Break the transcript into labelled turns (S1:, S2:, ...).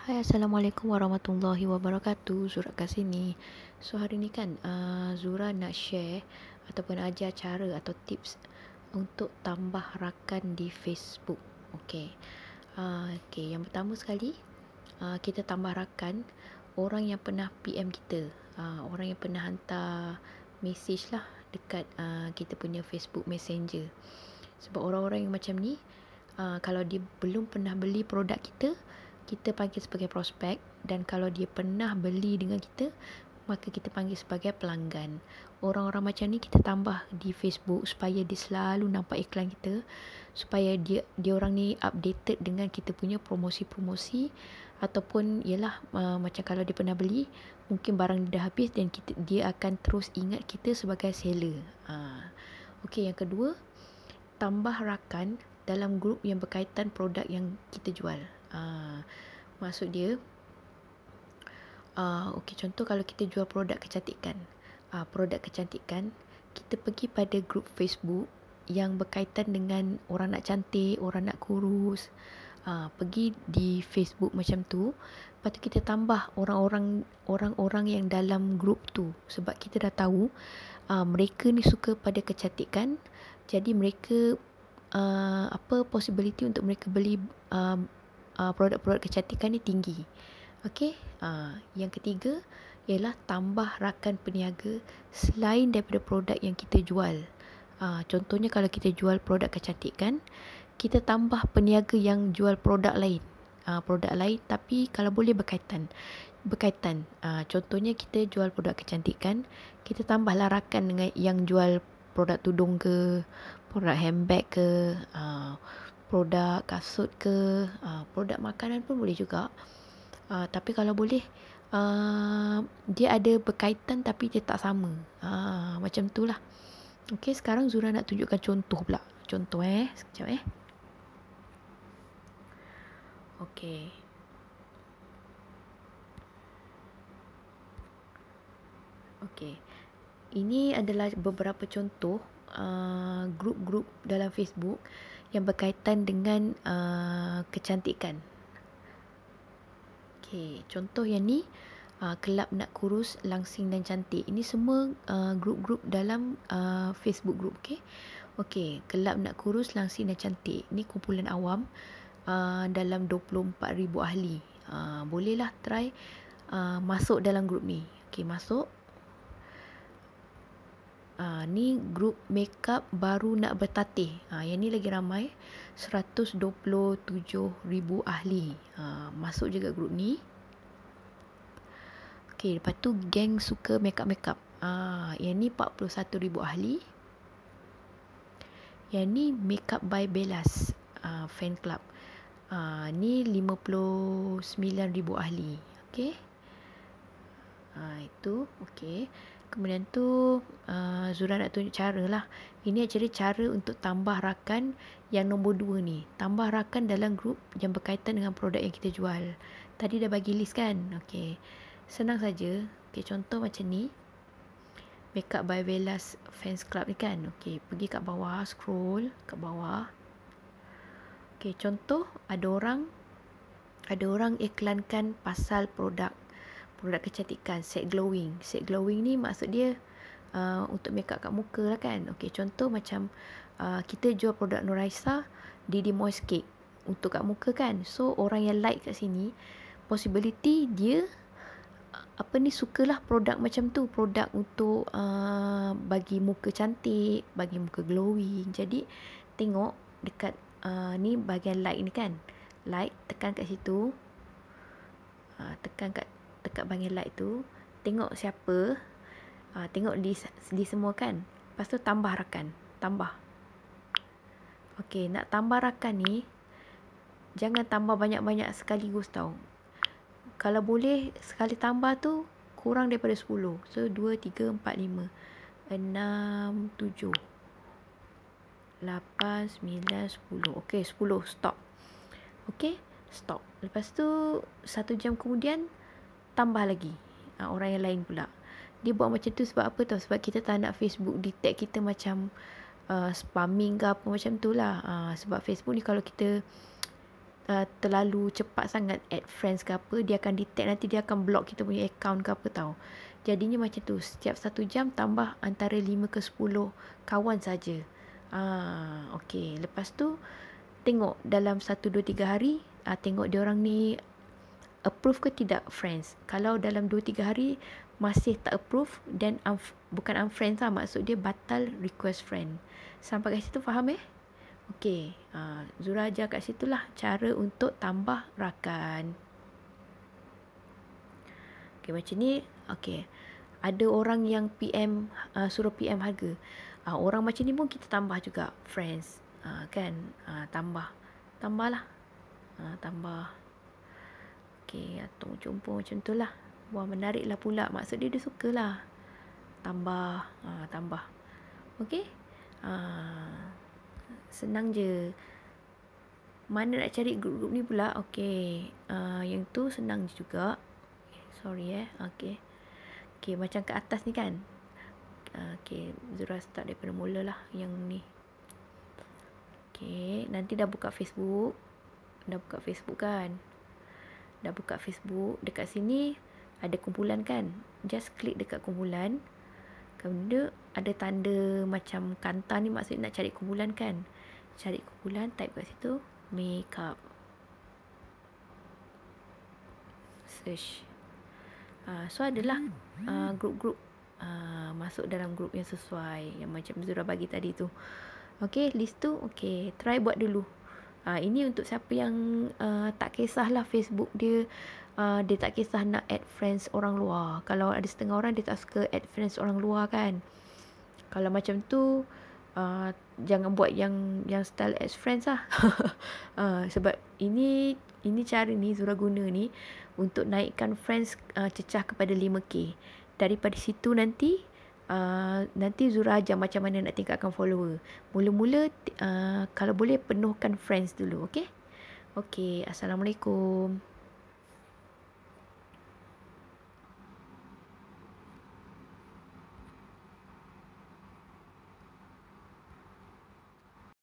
S1: Hai Assalamualaikum Warahmatullahi Wabarakatuh. Zura kat sini. So hari ni kan uh, Zura nak share Ataupun ajar cara atau tips Untuk tambah rakan di Facebook. Okay uh, Okay yang pertama sekali uh, Kita tambah rakan Orang yang pernah PM kita. Uh, Orang yang pernah hantar Message lah Dekat uh, kita punya Facebook Messenger. Sebab orang-orang yang macam ni uh, Kalau dia belum pernah beli produk kita kita panggil sebagai prospek dan kalau dia pernah beli dengan kita maka kita panggil sebagai pelanggan. Orang-orang macam ni kita tambah di Facebook supaya dia selalu nampak iklan kita supaya dia dia orang ni updated dengan kita punya promosi-promosi ataupun ialah uh, macam kalau dia pernah beli mungkin barang dia dah habis dan kita dia akan terus ingat kita sebagai seller. Uh, Okey yang kedua tambah rakan dalam grup yang berkaitan produk yang kita jual. Uh, maksud dia, uh, okay, contoh kalau kita jual produk kecantikan. Uh, produk kecantikan, kita pergi pada grup Facebook yang berkaitan dengan orang nak cantik, orang nak kurus. Uh, pergi di Facebook macam tu. Lepas tu kita tambah orang-orang orang-orang yang dalam grup tu. Sebab kita dah tahu uh, mereka ni suka pada kecantikan. Jadi mereka uh, apa possibility untuk mereka beli uh, uh, produk-produk kecantikan ni tinggi. Okey. Uh, yang ketiga ialah tambah rakan peniaga selain daripada produk yang kita jual. Uh, contohnya kalau kita jual produk kecantikan, kita tambah peniaga yang jual produk lain. Uh, produk lain tapi kalau boleh berkaitan. Berkaitan. Uh, contohnya kita jual produk kecantikan, kita tambahlah rakan dengan yang jual produk tudung ke, produk handbag ke, uh, produk kasut ke, uh, produk makanan pun boleh juga. Uh, tapi kalau boleh, uh, dia ada berkaitan tapi dia tak sama. Uh, macam tu lah. Okay, sekarang Zura nak tunjukkan contoh pula. Contoh eh. Sekejap eh. Okay. Okay. Ini adalah beberapa contoh uh, grup-grup dalam Facebook yang berkaitan dengan uh, kecantikan. Okey, contoh yang ni uh, kelab nak kurus, langsing dan cantik. Ini semua uh, grup-grup dalam uh, Facebook group, okey. Okey, kelab nak kurus, langsing dan cantik. Ini kumpulan awam uh, dalam 24,000 ahli. Uh, bolehlah try uh, masuk dalam grup ni. Okey, masuk. Ha, ni grup makeup baru nak bertatih. Ha, yang ni lagi ramai. 127,000 ahli. Ha, masuk juga grup ni. Okey, lepas tu geng suka makeup-makeup. Ha, yang ni 41,000 ahli. Yang ni makeup by Belas. Ha, fan club. Ha, ni 59,000 ahli. Okey. Ha, itu. Okey. Kemudian tu uh, Zura nak tunjuk cara lah. Ini actually cara untuk tambah rakan yang nombor dua ni. Tambah rakan dalam grup yang berkaitan dengan produk yang kita jual. Tadi dah bagi list kan? Okay. Senang saja. Okay, contoh macam ni. Makeup by Velas Fans Club ni kan? Okay, pergi kat bawah. Scroll kat bawah. Okay, contoh ada orang ada orang iklankan pasal produk produk kecantikan set glowing. Set glowing ni maksud dia uh, untuk make up kat muka lah kan. Okey contoh macam uh, kita jual produk Noraisa Didi Moist Cake untuk kat muka kan. So orang yang like kat sini possibility dia apa ni sukalah produk macam tu. Produk untuk uh, bagi muka cantik bagi muka glowing. Jadi tengok dekat uh, ni bahagian like ni kan. Like tekan kat situ. Uh, tekan kat dekat bahagian like tu tengok siapa uh, tengok di di semua kan lepas tu tambah rakan tambah. Okey nak tambah rakan ni jangan tambah banyak-banyak sekaligus tau. Kalau boleh sekali tambah tu kurang daripada 10 so 2 3 4 5 6 7 8 9 10 okey 10 stop. Okey stop. Lepas tu satu jam kemudian tambah lagi uh, orang yang lain pula. Dia buat macam tu sebab apa tau? Sebab kita tak nak Facebook detect kita macam uh, spamming ke apa macam tu lah. Uh, sebab Facebook ni kalau kita uh, terlalu cepat sangat add friends ke apa dia akan detect nanti dia akan block kita punya account ke apa tau jadinya macam tu setiap satu jam tambah antara 5 ke 10 kawan saja ah okey lepas tu tengok dalam 1 2 3 hari uh, tengok dia orang ni approve ke tidak friends? Kalau dalam 2 3 hari masih tak approve then um, bukan unfriend lah maksud dia batal request friend. Sampai kat situ faham eh? Okey uh, Zura ajar kat situ lah cara untuk tambah rakan. Okey macam ni okey. Ada orang yang PM uh, suruh PM harga. Uh, orang macam ni pun kita tambah juga friends uh, kan? Uh, tambah. Tambahlah uh, tambah okey atau jumpa macam tu lah. Wah menarik lah pula. Maksud dia dia suka lah. Tambah. Ha, Tambah. Okay ha, Senang je. Mana nak cari grup-grup ni pula? Okay ha, Yang tu senang juga. Sorry eh. Okay Okay macam ke atas ni kan? Okay Zura start daripada mula lah Yang ni. Okay Nanti dah buka Facebook. Dah buka Facebook kan Dah buka Facebook Dekat sini ada kumpulan kan? Just klik dekat kumpulan. Kemudian ada tanda macam kanta ni maksudnya nak cari kumpulan kan? Cari kumpulan type kat situ makeup search. Uh, so adalah uh, grup-grup uh, masuk dalam grup yang sesuai yang macam Zura bagi tadi tu. Okay, list tu okay, try buat dulu uh, ini untuk siapa yang uh, tak kisahlah Facebook dia uh, dia tak kisah nak add friends orang luar. Kalau ada setengah orang dia tak suka add friends orang luar kan. Kalau macam tu uh, jangan buat yang yang style add friends lah. uh, sebab ini ini cara ni Zura guna ni untuk naikkan friends uh, cecah kepada 5k. Daripada situ nanti Uh, nanti Zura ajar macam mana nak tingkatkan follower. Mula-mula uh, kalau boleh penuhkan friends dulu, okey? Okey, assalamualaikum.